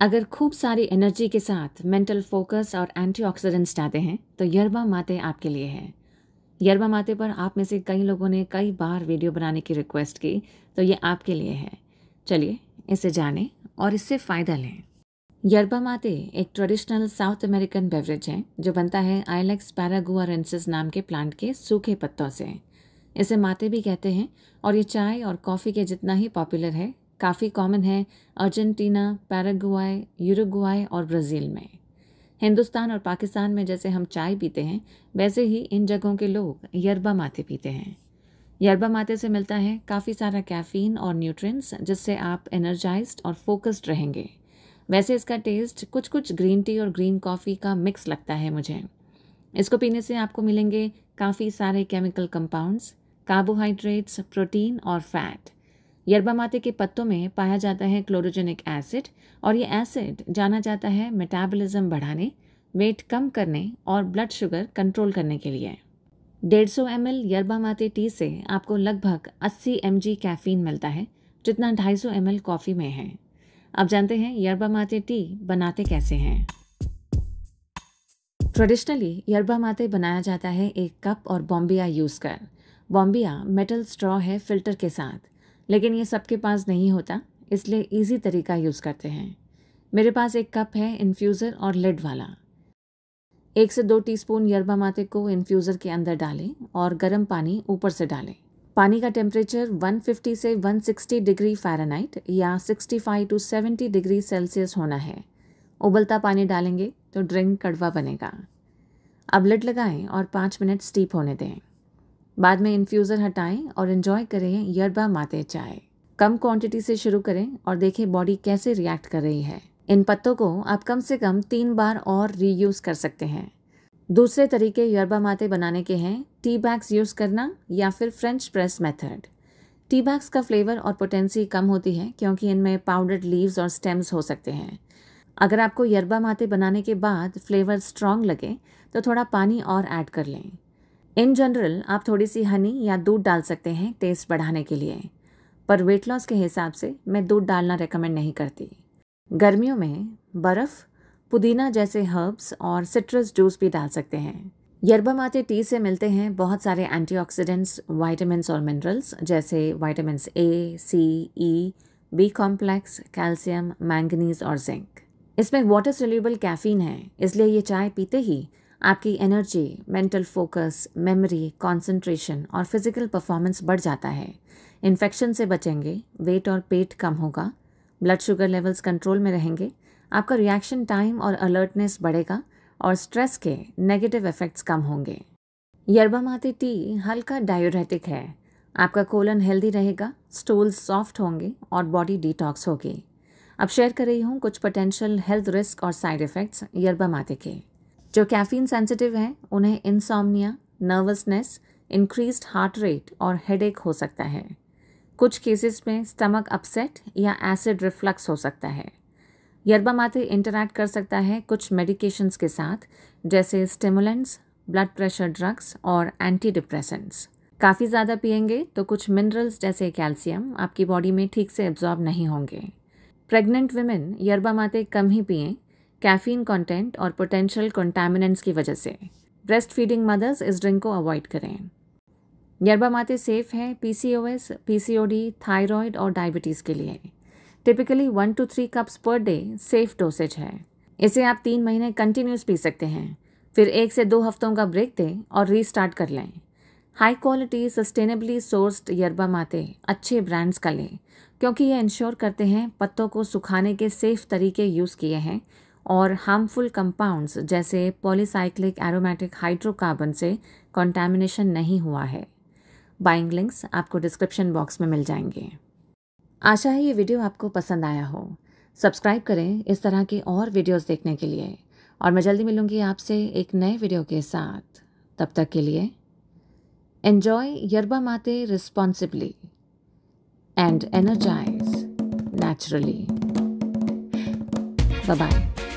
अगर खूब सारी एनर्जी के साथ मेंटल फोकस और एंटीऑक्सीडेंट्स चाहते हैं तो यरबा माते आपके लिए है। यरबा माते पर आप में से कई लोगों ने कई बार वीडियो बनाने की रिक्वेस्ट की तो ये आपके लिए है। चलिए, इसे जानें और इससे फ़ायदा लें। यरबा माते एक ट्रेडिशनल साउथ अमेरिकन बेवरेज है, जो बनता है आइलेक्स पैरागुआरेंसिस नाम के प्लांट के सूखे पत्तों से। इसे माते भी कहते हैं, और ये चाय और कॉफ़ी के जितना ही पॉपुलर है, काफ़ी कॉमन है अर्जेंटीना पैरागुआई यूरुगुआई और ब्राज़ील में। हिंदुस्तान और पाकिस्तान में जैसे हम चाय पीते हैं, वैसे ही इन जगहों के लोग यरबा माते पीते हैं। यरबा माते से मिलता है काफ़ी सारा कैफ़ीन और न्यूट्रिएंट्स, जिससे आप एनर्जाइज्ड और फोकस्ड रहेंगे। वैसे इसका टेस्ट कुछ कुछ ग्रीन टी और ग्रीन कॉफ़ी का मिक्स लगता है मुझे। इसको पीने से आपको मिलेंगे काफ़ी सारे केमिकल कंपाउंड्स कार्बोहाइड्रेट्स प्रोटीन और फैट यरबा माते के पत्तों में पाया जाता है क्लोरोजेनिक एसिड और ये एसिड जाना जाता है मेटाबॉलिज्म बढ़ाने वेट कम करने और ब्लड शुगर कंट्रोल करने के लिए। डेढ़ सौ एम यरबा माते टी से आपको लगभग 80 एम कैफ़ीन मिलता है, जितना 250 एम एल कॉफ़ी में है। अब जानते हैं, यरबा माते टी बनाते कैसे हैं? ट्रेडिशनली यरबा माते बनाया जाता है एक कप और बॉम्बिया यूज़ कर। बॉम्बिया मेटल स्ट्रॉ है फ़िल्टर के साथ। लेकिन ये सबके पास नहीं होता, इसलिए इजी तरीका यूज़ करते हैं। मेरे पास एक कप है इन्फ्यूज़र और लेड वाला। एक से दो टीस्पून यरबा माते को इन्फ्यूज़र के अंदर डालें और गर्म पानी ऊपर से डालें। पानी का टेम्परेचर 150 से 160 डिग्री फ़ारेनहाइट या 65 टू 70 डिग्री सेल्सियस होना है। उबलता पानी डालेंगे तो ड्रिंक कड़वा बनेगा। अब लिड लगाएँ और पाँच मिनट स्टीप होने दें। बाद में इन्फ्यूज़र हटाएँ और इन्जॉय करें यरबा माते चाय। कम क्वांटिटी से शुरू करें और देखें बॉडी कैसे रिएक्ट कर रही है। इन पत्तों को आप कम से कम तीन बार और रीयूज़ कर सकते हैं। दूसरे तरीके यरबा माते बनाने के हैं टी बैग्स यूज़ करना या फिर French press method tea bags का फ्लेवर और पोटेंसी कम होती है क्योंकि इनमें पाउडर्ड लीव्स और स्टेम्स हो सकते हैं. अगर आपको यरबा माते बनाने के बाद फ्लेवर स्ट्रॉन्ग लगे तो थोड़ा पानी और ऐड कर लें. इन जनरल आप थोड़ी सी हनी या दूध डाल सकते हैं टेस्ट बढ़ाने के लिए. पर वेट लॉस के हिसाब से मैं दूध डालना रेकमेंड नहीं करती. गर्मियों में बर्फ़ पुदीना जैसे हर्ब्स और सिट्रस जूस भी डाल सकते हैं। यरबा माते टी से मिलते हैं बहुत सारे एंटीऑक्सीडेंट्स वाइटामिन और मिनरल्स जैसे vitamin A C E B complex calcium manganese और जिंक इसमें वाटर सोल्यूबल कैफीन है, इसलिए ये चाय पीते ही आपकी energy mental focus memory concentration और फ़िज़िकल परफॉर्मेंस बढ़ जाता है। इन्फेक्शन से बचेंगे वेट और पेट कम होगा ब्लड शुगर लेवल्स कंट्रोल में रहेंगे आपका रिएक्शन टाइम और अलर्टनेस बढ़ेगा और स्ट्रेस के नेगेटिव इफ़ेक्ट्स कम होंगे। यरबा माते टी हल्का डायोरेटिक है। आपका कोलन हेल्दी रहेगा स्टूल्स सॉफ्ट होंगे और बॉडी डिटॉक्स होगी। अब शेयर कर रही हूँ कुछ पोटेंशियल हेल्थ रिस्क और साइड इफ़ेक्ट्स यरबा माते के। जो कैफीन सेंसिटिव हैं, उन्हें insomnia nervousness increase heart rate और हेडेक हो सकता है। कुछ केसेस में स्टमक अपसेट या एसिड रिफ्लक्स हो सकता है। यरबा माथे इंटरैक्ट कर सकता है कुछ मेडिकेशंस के साथ, जैसे स्टिमुलेंट्स ब्लड प्रेशर ड्रग्स और एंटी डिप्रेसेंट्स काफ़ी ज़्यादा पियेंगे तो कुछ मिनरल्स जैसे कैल्शियम आपकी बॉडी में ठीक से एब्जॉर्ब नहीं होंगे। प्रेग्नेंट वुमेन यरबा माते कम ही पिएँ कैफीन कंटेंट और पोटेंशियल कंटामिनेंट्स की वजह से। ब्रेस्ट फीडिंग मदर्स इस ड्रिंक को अवॉइड करें। यरबा माते सेफ़ है पीसीओएस पीसीओडी थायराइड और डायबिटीज़ के लिए। Typically one two three cups per day safe dosage है। इसे आप तीन महीने कंटिन्यूस पी सकते हैं। फिर एक से दो हफ्तों का ब्रेक दें और रीस्टार्ट कर लें। High quality sustainably sourced yerba mate अच्छे ब्रांड्स का लें, क्योंकि ये इंश्योर करते हैं पत्तों को सुखाने के सेफ़ तरीके यूज़ किए हैं और हार्मफुल कंपाउंड्स जैसे पॉलीसाइक्लिक एरोमेटिक हाइड्रोकार्बन से कंटामिनेशन नहीं हुआ है। बाइंग लिंक्स आपको डिस्क्रिप्शन बॉक्स में मिल जाएँगे। आशा है ये वीडियो आपको पसंद आया हो। सब्सक्राइब करें इस तरह के और वीडियोस देखने के लिए। और मैं जल्दी मिलूँगी आपसे एक नए वीडियो के साथ। तब तक के लिए enjoy yerba mate responsibly and energise naturally bye bye